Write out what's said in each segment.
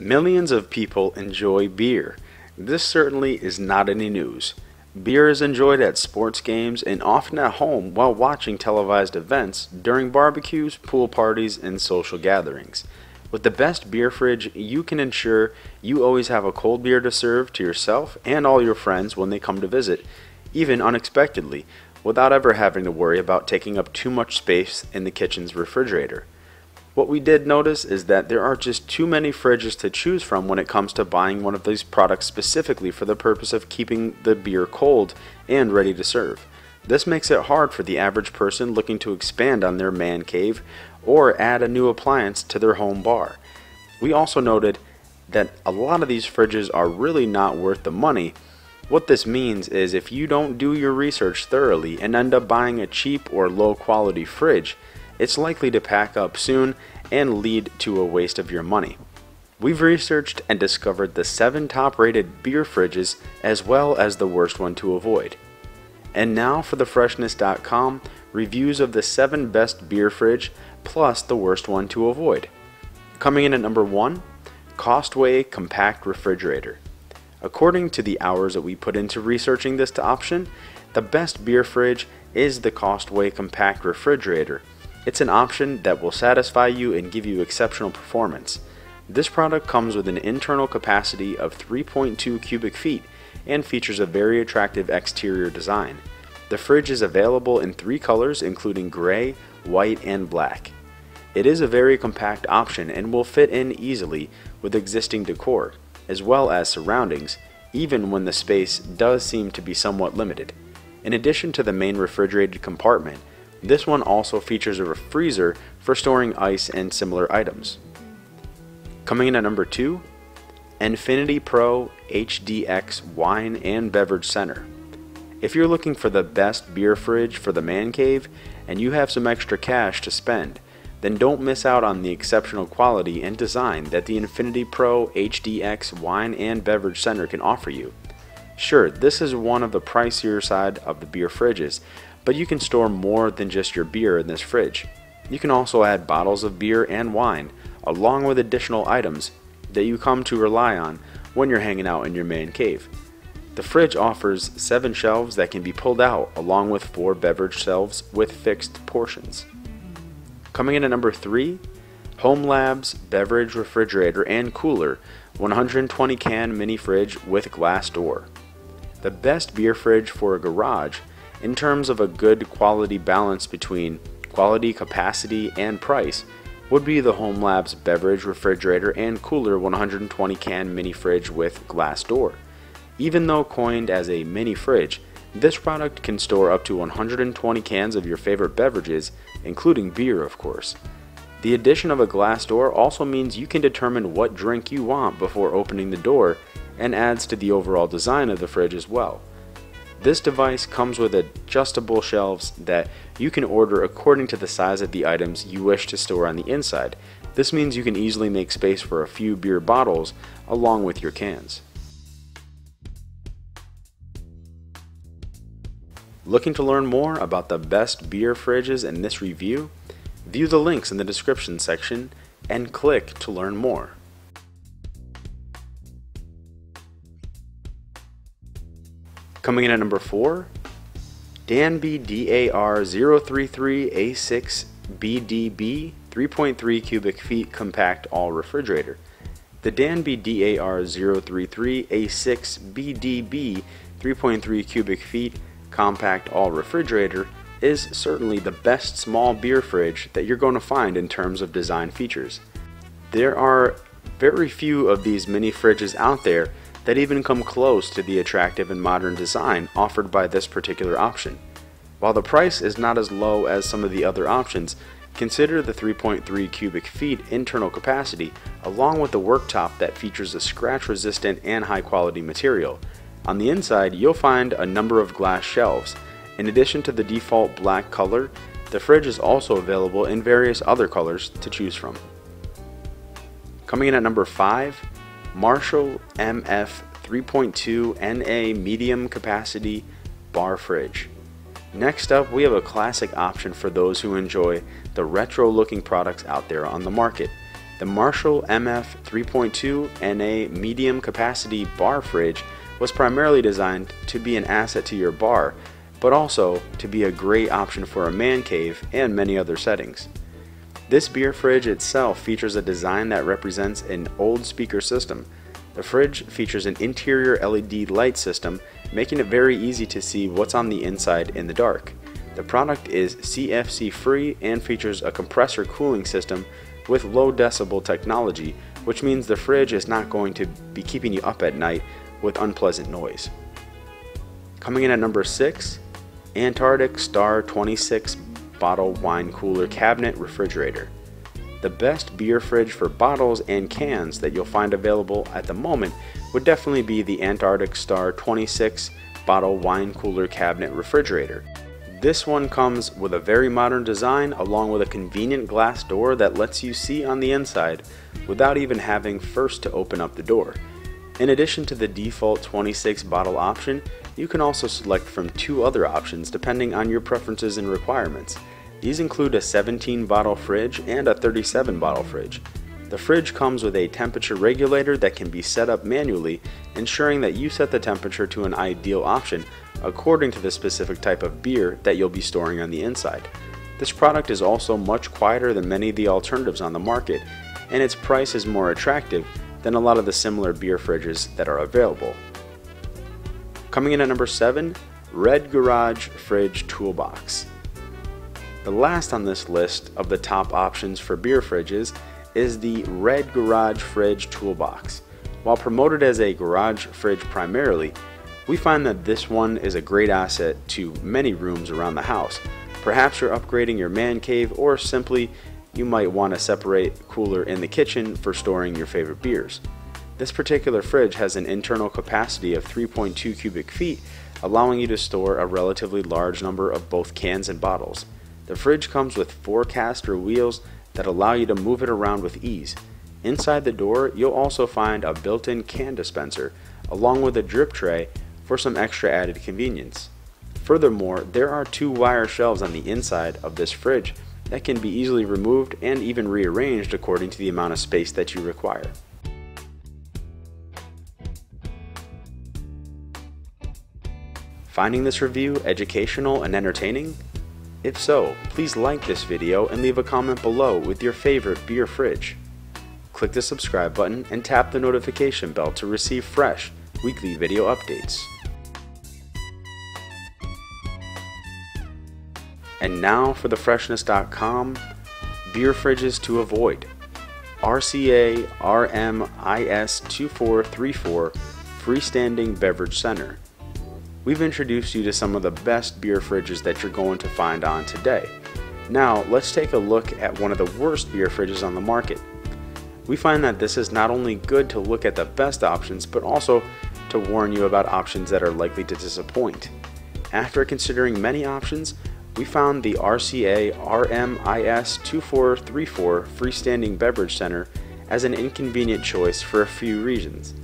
Millions of people enjoy beer. This certainly is not any news. Beer is enjoyed at sports games and often at home while watching televised events, during barbecues, pool parties, and social gatherings. With the best beer fridge, you can ensure you always have a cold beer to serve to yourself and all your friends when they come to visit, even unexpectedly, without ever having to worry about taking up too much space in the kitchen's refrigerator. What we did notice is that there are just too many fridges to choose from when it comes to buying one of these products specifically for the purpose of keeping the beer cold and ready to serve. This makes it hard for the average person looking to expand on their man cave or add a new appliance to their home bar. We also noted that a lot of these fridges are really not worth the money. What this means is if you don't do your research thoroughly and end up buying a cheap or low quality fridge, it's likely to pack up soon and lead to a waste of your money. We've researched and discovered the 7 top rated beer fridges as well as the worst one to avoid. And now for the freshnss.com reviews of the 7 best beer fridge plus the worst one to avoid. Coming in at number 1, Costway Compact Refrigerator. According to the hours that we put into researching this option, the best beer fridge is the Costway Compact Refrigerator it's an option that will satisfy you and give you exceptional performance. This product comes with an internal capacity of 3.2 cubic feet and features a very attractive exterior design. The fridge is available in three colors including gray, white, and black. It is a very compact option and will fit in easily with existing decor, as well as surroundings, even when the space does seem to be somewhat limited. In addition to the main refrigerated compartment, this one also features a freezer for storing ice and similar items. Coming in at number 2, Nfinity Pro HDX Wine and Beverage Center. If you're looking for the best beer fridge for the man cave and you have some extra cash to spend, then don't miss out on the exceptional quality and design that the Nfinity Pro HDX Wine and Beverage Center can offer you. Sure, this is one of the pricier side of the beer fridges, but you can store more than just your beer in this fridge. You can also add bottles of beer and wine, along with additional items that you come to rely on when you're hanging out in your man cave. The fridge offers seven shelves that can be pulled out, along with four beverage shelves with fixed portions. Coming in at number three, HomeLabs Beverage Refrigerator and Cooler 120 can mini fridge with glass door. The best beer fridge for a garage in terms of a good quality balance between quality, capacity, and price would be the HomeLabs beverage refrigerator and cooler 120 can mini fridge with glass door. Even though coined as a mini fridge, this product can store up to 120 cans of your favorite beverages, including beer, of course. The addition of a glass door also means you can determine what drink you want before opening the door and adds to the overall design of the fridge as well. This device comes with adjustable shelves that you can order according to the size of the items you wish to store on the inside. This means you can easily make space for a few beer bottles along with your cans. Looking to learn more about the best beer fridges in this review? View the links in the description section and click to learn more. Coming in at number 4, Danby DAR033A6BDB 3.3 cubic feet compact all refrigerator. The Danby DAR033A6BDB 3.3 cubic feet compact all refrigerator is certainly the best small beer fridge that you're going to find in terms of design features. There are very few of these mini fridges out there that even come close to the attractive and modern design offered by this particular option. While the price is not as low as some of the other options, consider the 3.3 cubic feet internal capacity along with the worktop that features a scratch resistant and high quality material. On the inside, you'll find a number of glass shelves. In addition to the default black color, the fridge is also available in various other colors to choose from. Coming in at number 5, Marshall MF 3.2 NA medium capacity bar fridge. Next up, we have a classic option for those who enjoy the retro looking products out there on the market. The Marshall MF 3.2 NA medium capacity bar fridge was primarily designed to be an asset to your bar, but also to be a great option for a man cave and many other settings. This beer fridge itself features a design that represents an old speaker system. The fridge features an interior LED light system, making it very easy to see what's on the inside in the dark. The product is CFC free and features a compressor cooling system with low decibel technology, which means the fridge is not going to be keeping you up at night with unpleasant noise. Coming in at number 6, Antarctic Star 26 Bottle Wine Cooler Cabinet Refrigerator. The best beer fridge for bottles and cans that you'll find available at the moment would definitely be the Antarctic Star 26 Bottle Wine Cooler Cabinet Refrigerator. This one comes with a very modern design along with a convenient glass door that lets you see on the inside without even having first to open up the door. In addition to the default 26 bottle option, you can also select from two other options depending on your preferences and requirements. These include a 17 bottle fridge and a 37 bottle fridge. The fridge comes with a temperature regulator that can be set up manually, ensuring that you set the temperature to an ideal option according to the specific type of beer that you'll be storing on the inside. This product is also much quieter than many of the alternatives on the market, and its price is more attractive than a lot of the similar beer fridges that are available. Coming in at number 7, Red Garage Fridge Toolbox. The last on this list of the top options for beer fridges is the Red Garage Fridge Toolbox. While promoted as a garage fridge primarily, we find that this one is a great asset to many rooms around the house. Perhaps you're upgrading your man cave or simply you might want a separate cooler in the kitchen for storing your favorite beers. This particular fridge has an internal capacity of 3.2 cubic feet, allowing you to store a relatively large number of both cans and bottles. The fridge comes with four caster wheels that allow you to move it around with ease. Inside the door, you'll also find a built-in can dispenser, along with a drip tray for some extra added convenience. Furthermore, there are two wire shelves on the inside of this fridge that can be easily removed and even rearranged according to the amount of space that you require. Finding this review educational and entertaining? If so, please like this video and leave a comment below with your favorite beer fridge. Click the subscribe button and tap the notification bell to receive fresh, weekly video updates. And now for the freshnss.com beer fridges to avoid. RCA RMIS 2434 Freestanding Beverage Center. We've introduced you to some of the best beer fridges that you're going to find on today. Now, let's take a look at one of the worst beer fridges on the market. We find that this is not only good to look at the best options, but also to warn you about options that are likely to disappoint. After considering many options, we found the RCA RMIS 2434 Freestanding Beverage Center as an inconvenient choice for a few reasons.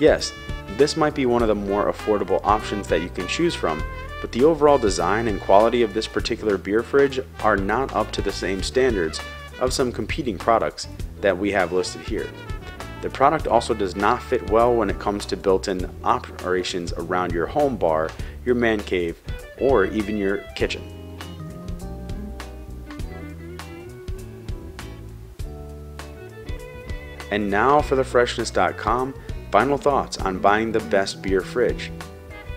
Yes, this might be one of the more affordable options that you can choose from, but the overall design and quality of this particular beer fridge are not up to the same standards of some competing products that we have listed here. The product also does not fit well when it comes to built-in operations around your home bar, your man cave, or even your kitchen. And now for the freshnss.com final thoughts on buying the best beer fridge.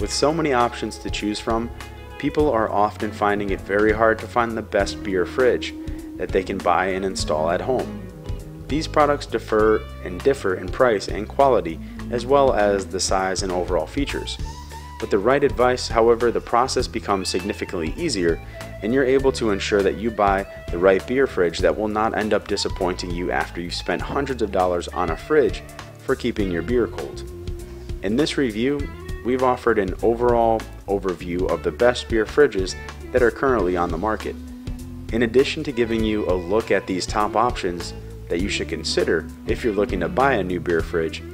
With so many options to choose from, people are often finding it very hard to find the best beer fridge that they can buy and install at home. These products differ and differ in price and quality as well as the size and overall features. With the right advice, however, the process becomes significantly easier and you're able to ensure that you buy the right beer fridge that will not end up disappointing you after you've spent hundreds of dollars on a fridge for keeping your beer cold. In this review, we've offered an overall overview of the best beer fridges that are currently on the market. In addition to giving you a look at these top options that you should consider if you're looking to buy a new beer fridge,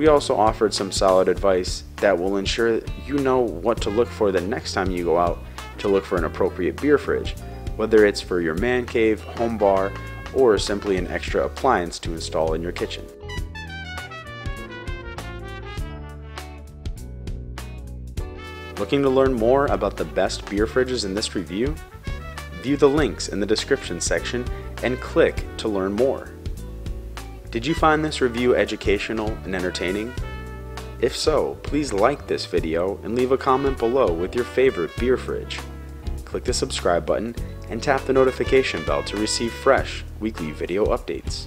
we also offered some solid advice that will ensure you know what to look for the next time you go out to look for an appropriate beer fridge, whether it's for your man cave, home bar, or simply an extra appliance to install in your kitchen. Looking to learn more about the best beer fridges in this review? View the links in the description section and click to learn more. Did you find this review educational and entertaining? If so, please like this video and leave a comment below with your favorite beer fridge. Click the subscribe button and tap the notification bell to receive fresh weekly video updates.